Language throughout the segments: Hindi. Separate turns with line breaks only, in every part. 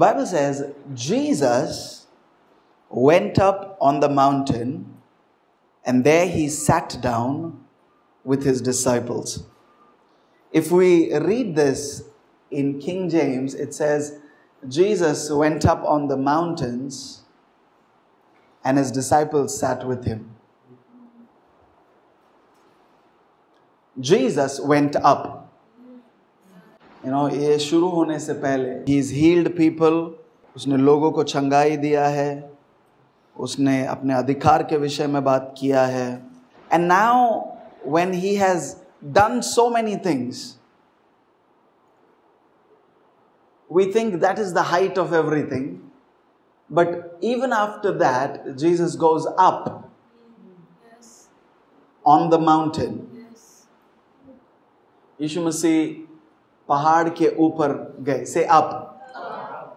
The Bible says Jesus went up on the mountain and there he sat down with his disciples. If we read this in King James, it says, Jesus went up on the mountains and his disciples sat with him. Jesus went up. You know ये शुरू होने से पहले ही इज़ हील्ड पीपल उसने लोगों को चंगाई दिया है उसने अपने अधिकार के विषय में बात किया है। And now when he has done so many things we think that is the height of everything but even after that Jesus goes up on the mountain Yeshu Masih पहाड़ के ऊपर गए। से अप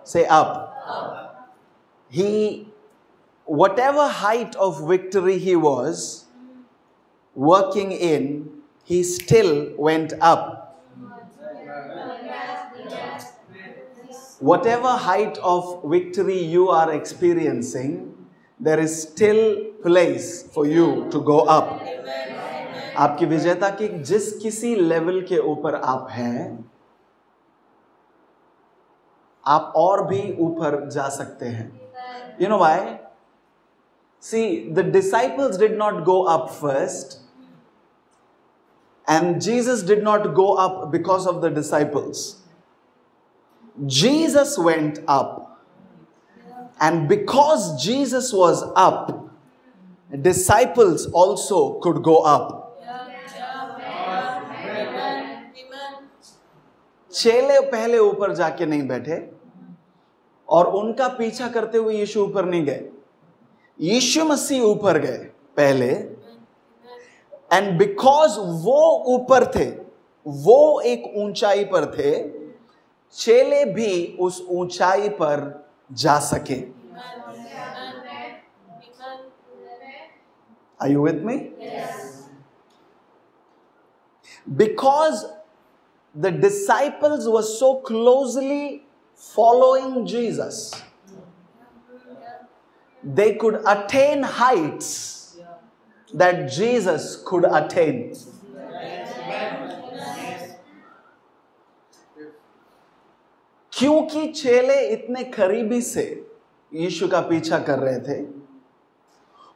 से up he whatever height of victory he was working in he still went up whatever height of victory you are experiencing there is still place for you to go up आपकी विजेता की जिस किसी लेवल के ऊपर आप हैं आप और भी ऊपर जा सकते हैं you know why see the disciples did not go up first and Jesus did not go up because of the disciples Jesus went up. And because Jesus was up, disciples also could go up. चेले पहले ऊपर जाके नहीं बैठे और उनका पीछा करते हुए यीशु ऊपर नहीं गए। यीशु मसीह ऊपर गए पहले। एंड बिकॉज़ वो ऊपर थे, वो एक ऊंचाई पर थे, चेले भी उस ऊंचाई पर जा सके। Are you with me? Because the closely following Jesus, they could attain heights that Jesus could attain. क्योंकि चेले इतने करीबी से यीशु का पीछा कर रहे थे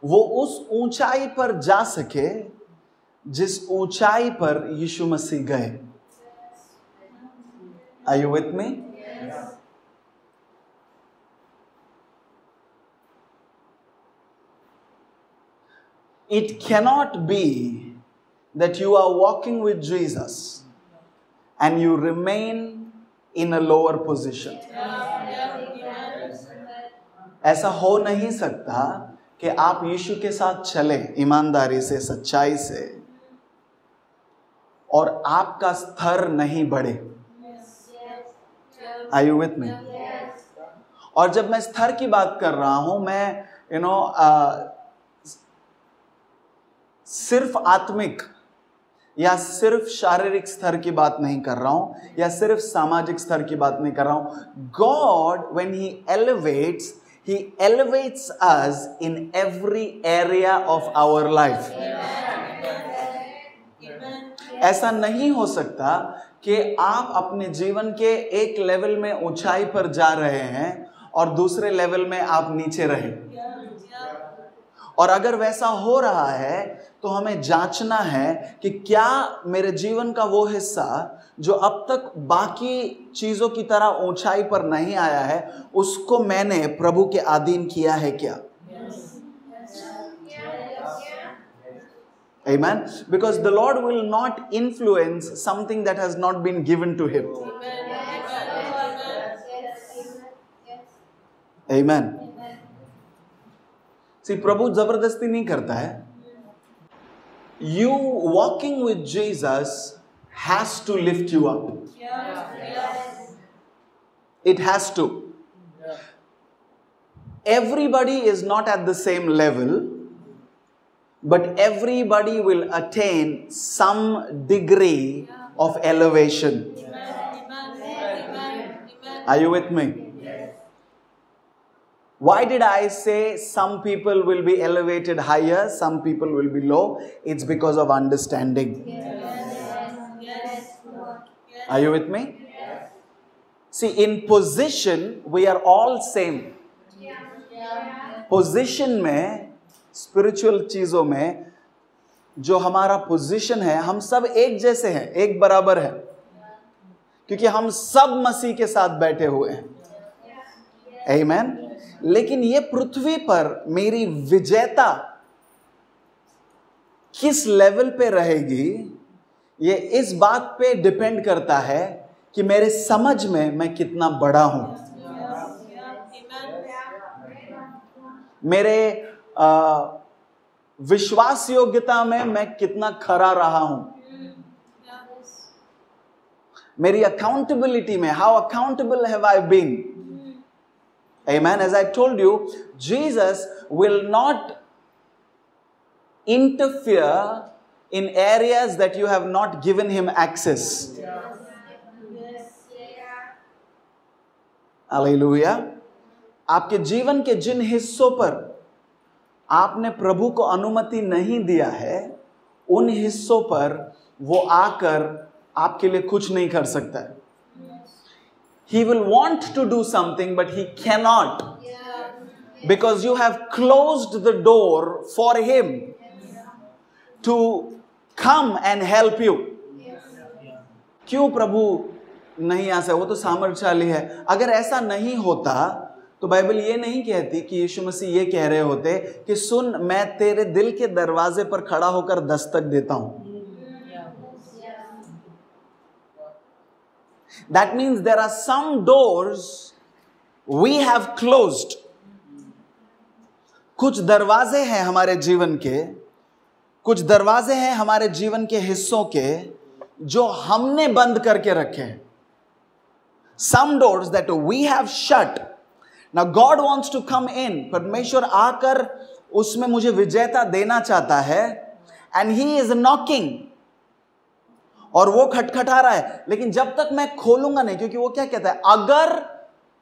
वो उस ऊंचाई पर जा सके जिस ऊंचाई पर यीशु मसीह गए Are you It cannot be that you are walking with Jesus and you remain in a lower position. ऐसा हो नहीं सकता कि आप यीशु के साथ चलें ईमानदारी से सच्चाई से और आपका स्तर नहीं बढ़े आई यू विथ मी और जब मैं स्तर की बात कर रहा हूँ मैं यू you नो know, सिर्फ़ आत्मिक या सिर्फ़ शारीरिक स्तर की बात नहीं कर रहा हूँ या सिर्फ़ सामाजिक स्तर की बात नहीं कर रहा हूँ God when he elevates he elevates us in every area of our life ऐसा नहीं हो सकता कि आप अपने जीवन के एक लेवल में ऊंचाई पर जा रहे हैं और दूसरे लेवल में आप नीचे रहे। और अगर वैसा हो रहा है तो हमें जांचना है कि क्या मेरे जीवन का वो हिस्सा जो अब तक बाकी चीज़ों की तरह ऊंचाई पर नहीं आया है, उसको मैंने प्रभु के अधीन किया है क्या? Amen. Because the Lord will not influence something that has not been given to Him. Amen. See, प्रभु जबरदस्ती नहीं करता है You walking with Jesus has to lift you up. It has to. Everybody is not at the same level, but everybody will attain some degree of elevation. Are you with me? Why did I say some people will be elevated higher, some people will be low? It's because of understanding. Are you with me? See, in position, we are all same. Position में Spiritual चीज़ों में जो हमारा पोजीशन है, हम सब एक जैसे हैं, एक बराबर है। क्योंकि हम सब मसीह के साथ बैठे हुए हैं। Amen? लेकिन ये पृथ्वी पर मेरी विजेता किस लेवल पे रहेगी, ये इस बात पे डिपेंड करता है कि मेरे समझ में मैं कितना बड़ा हूँ। मेरे विश्वास योग्यता में मैं कितना खरा रहा हूँ? मेरी अकाउंटेबिलिटी में how accountable have I been man as I told you Jesus will not interfere in areas that you have not given him access alleluia आपके जीवन के जिन हिस्सों पर आपने प्रभु को अनुमति नहीं दिया है, उन हिस्सों पर वो आकर आपके लिए कुछ नहीं कर सकता है। He will want to do something but he cannot because you have close the door for him to come and help you क्यों प्रभु नहीं आ सकता? वो तो सामर्थ्यशाली है। अगर ऐसा नहीं होता तो बाइबल ये नहीं कहती कि यीशु मसीह ये कह रहे होते कि सुन, मैं तेरे दिल के दरवाजे पर खड़ा होकर दस्तक देता हूँ that means there are some doors we have closed. कुछ दरवाजे हैं हमारे जीवन के, कुछ दरवाजे हैं हमारे जीवन के हिस्सों के जो हमने बंद करके रखे हैं some doors that we have shut ना God wants to come in परमेश्वर आकर उसमें मुझे विजेता देना चाहता है एंड ही इज़ नॉकिंग और वो खटखटा रहा है। लेकिन जब तक मैं खोलूँगा नहीं क्योंकि वो क्या कहता है? अगर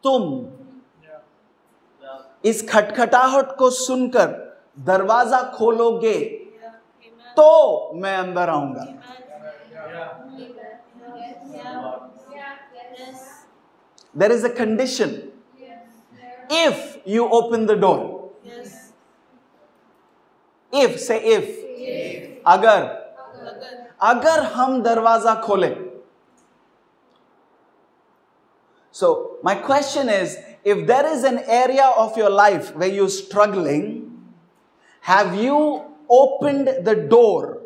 तुम इस खटखटाहट को सुनकर दरवाज़ा खोलोगे तो मैं अंदर आऊँगा। There is a condition If you open the door if से इफ अगर अगर हम दरवाजा खोले so my question is if there is an area of your life where you struggling have you opened the door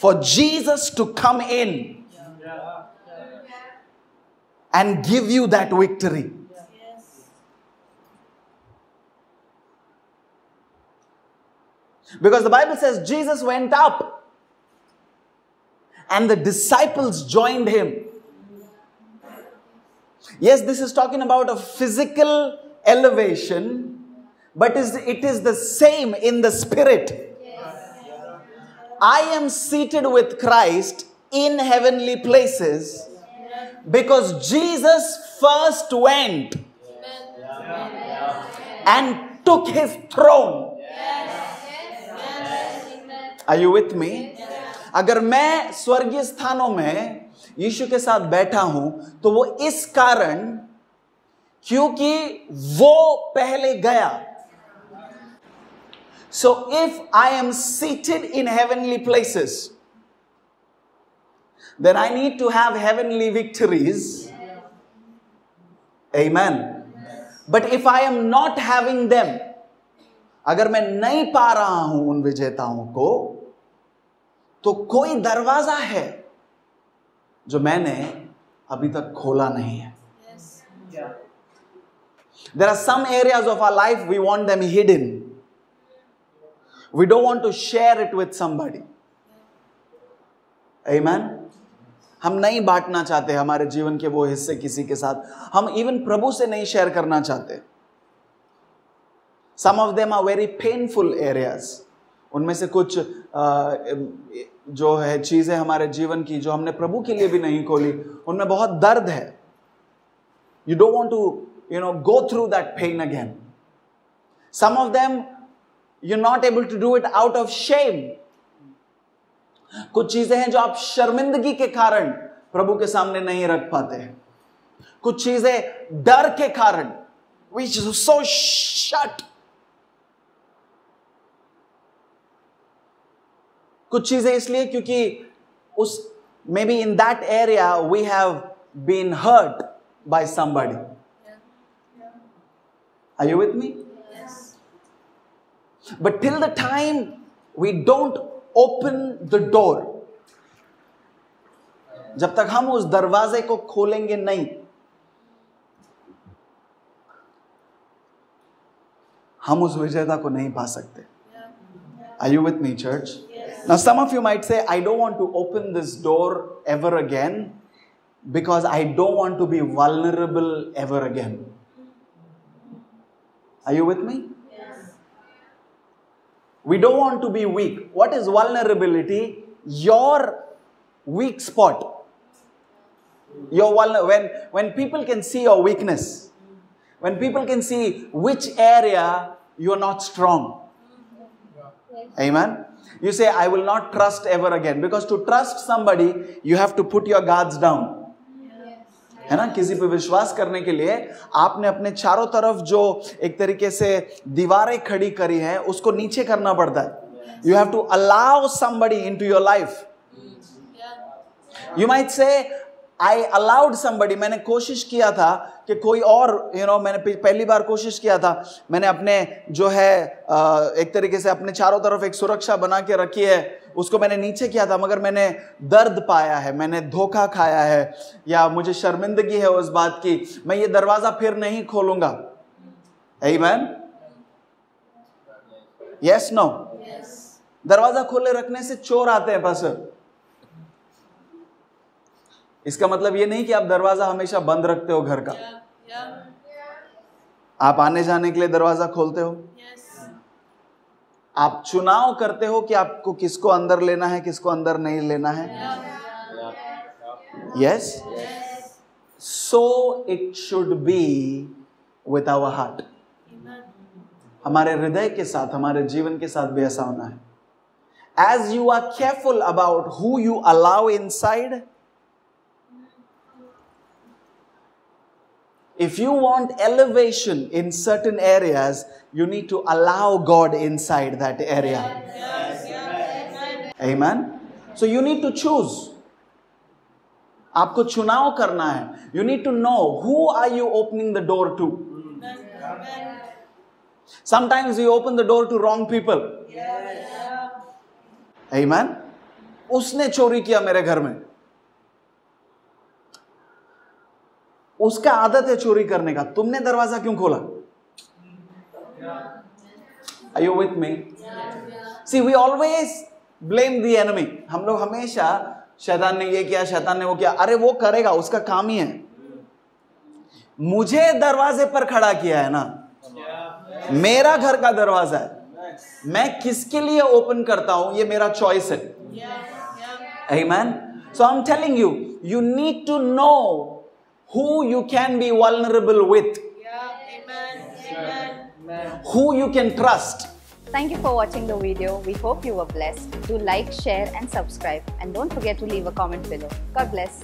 for Jesus to come in and give you that victory. Because the Bible says Jesus went up and the disciples joined him. Yes, this is talking about a physical elevation, but it is the same in the spirit. I am seated with Christ in heavenly places because Jesus first went and took his throne. Are you with me? अगर मैं स्वर्गीय स्थानों में यीशु के साथ बैठा हूँ तो वो इस कारण क्योंकि वो पहले गया so if I am seated in heavenly places then I need to have heavenly victories. Amen. But if I am not having them, अगर मैं नहीं पा रहा हूँ उन विजेताओं को तो कोई दरवाज़ा है जो मैंने अभी तक खोला नहीं है There are some areas of our life we want them hidden. We don't want to share it with somebody. Amen. हम नहीं बांटना चाहते हमारे जीवन के वो हिस्से किसी के साथ हम इवन प्रभु से नहीं शेयर करना चाहते some of them are very painful areas उनमें से कुछ जो है, चीज़ें हमारे जीवन की जो हमने प्रभु के लिए भी नहीं खोली, उनमें बहुत दर्द है। You don't want to you know go through that pain again some of them you not able to do it out of shame कुछ चीज़ें हैं जो आप शर्मिंदगी के कारण प्रभु के सामने नहीं रख पाते हैं। कुछ चीज़ें डर के कारण इज़ सो शट कुछ चीज़ें इसलिए क्योंकि उस maybe in that area we have been hurt by somebody Are you with me?
Yes.
But till the time we don't open the door, जब तक हम उस दरवाजे को खोलेंगे नहीं हम उस विजेता को नहीं पा सकते Are you with me, church? Now, some of you might say, I don't want to open this door ever again because I don't want to be vulnerable ever again. Are you with me? We don't want to be weak. What is vulnerability? Your weak spot. Your vulner- when, when people can see your weakness, when people can see which area you're not strong. Amen. You say, I will not trust ever again. Because to trust somebody, you have to put your guards down. है ना किसी पे विश्वास करने के लिए आपने अपने चारों तरफ़ जो एक तरीके से दीवारें खड़ी करी हैं उसको नीचे करना पड़ता है you have to allow somebody in to your
life
you might say I allowed somebody मैंने कोशिश किया था कि कोई और यू you नो know, मैंने पहली बार कोशिश किया था। मैंने अपने जो है एक तरीके से अपने चारों तरफ़ एक सुरक्षा बना के रखी है। उसको मैंने नीचे किया था मगर मैंने दर्द पाया है मैंने धोखा खाया है या मुझे शर्मिंदगी है उस बात की। मैं ये दरवाज़ा फिर नहीं खोलूँगा। Man
yes no.
दरवाज़ा खोले रखने से चोर आते हैं बस। इसका मतलब ये नहीं कि आप दरवाज़ा हमेशा बंद रखते हो घर का।
Yeah. Yeah.
आप आने जाने के लिए दरवाज़ा खोलते हो?
Yes.
आप चुनाव करते हो कि आपको किसको अंदर लेना है किसको अंदर नहीं लेना है? Yes so it should be with our
heart
हमारे हृदय के साथ हमारे जीवन के साथ भी ऐसा होना है। As you are careful about who you allow inside If you want elevation in certain areas, you need to allow God inside that area. Amen. So you need to choose. आपको चुनाव करना है you need to know who are you opening the door to sometimes you open the door to wrong people Amen. उसने चोरी किया मेरे घर में उसका आदत है चोरी करने का। तुमने दरवाज़ा क्यों खोला? Are you with me? See, we always blame the enemy. हम लोग हमेशा शैतान ने ये किया शैतान ने वो किया। अरे वो करेगा उसका काम ही है। मुझे दरवाजे पर खड़ा किया है ना। मेरा घर का दरवाज़ा है। मैं किसके लिए ओपन करता हूँ? ये मेरा चॉइस है। Amen. So I'm telling you, you need to know who you can be vulnerable with, who you can trust.
Thank you for watching the video. We hope you were blessed. Do like, share, and subscribe. And don't forget to leave a comment below. God bless.